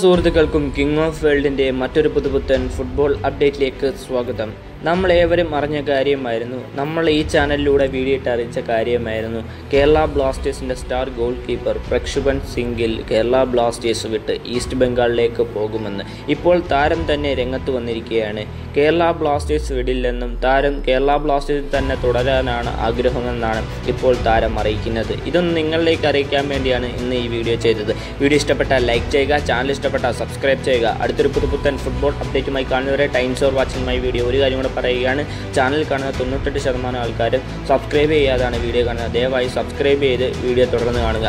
സുഹൃത്തുക്കൾക്കും king of വേൾഡിന്റെ മറ്റൊരു പുതുപുത്തൻ ഫുട്ബോൾ അപ്ഡേറ്റിലേക്ക് സ്വാഗതം. നമ്മളേവരും അറിഞ്ഞ കാര്യമായിരുന്നു. നമ്മൾ ഈ ചാനലിലൂടെ വീഡിയോ ഇട്ട് അറിയിച്ച കാര്യമായിരുന്നു. കേരള ബ്ലാസ്റ്റേഴ്സിന്റെ സ്റ്റാർ ഗോൾ കീപ്പർ പ്രക്ഷുഭൻ സിംഗിൽ കേരള ബ്ലാസ്റ്റേഴ്സ് വിട്ട് ഈസ്റ്റ് ബംഗാളിലേക്ക് പോകുമെന്ന്. ഇപ്പോൾ താരം തന്നെ രംഗത്ത് വന്നിരിക്കുകയാണ്. കേരള ബ്ലാസ്റ്റേഴ്സ് വിടില്ലെന്നും താരം കേരള ബ്ലാസ്റ്റേഴ്സിൽ തന്നെ തുടരാനാണ് ആഗ്രഹമെന്നാണ് ഇപ്പോൾ താരം അറിയിക്കുന്നത്. ഇതൊന്നും നിങ്ങളിലേക്ക് അറിയിക്കാൻ വേണ്ടിയാണ് ഇന്ന് ഈ വീഡിയോ ചെയ്തത്. വീഡിയോ ഇഷ്ടപ്പെട്ടാൽ ലൈക്ക് ചെയ്യുക ചാനൽ ഇഷ്ടപ്പെട്ടാൽ സബ്സ്ക്രൈബ് ചെയ്യുക. അടുത്തൊരു പുതുപുത്തൻ ഫുട്ബോൾ അപ്ഡേറ്റുമായി കാണുന്നവരെ times or watching my video ഒരു കാര്യം പറയുകയാണ്. ചാനൽ കാണുന്ന തൊണ്ണൂറ്റെട്ട് ശതമാനം ആൾക്കാരും സബ്സ്ക്രൈബ് ചെയ്യാതാണ് വീഡിയോ കാണുന്നത്. ദയവായി സബ്സ്ക്രൈബ് ചെയ്ത് വീഡിയോ തുടർന്ന് കാണുക.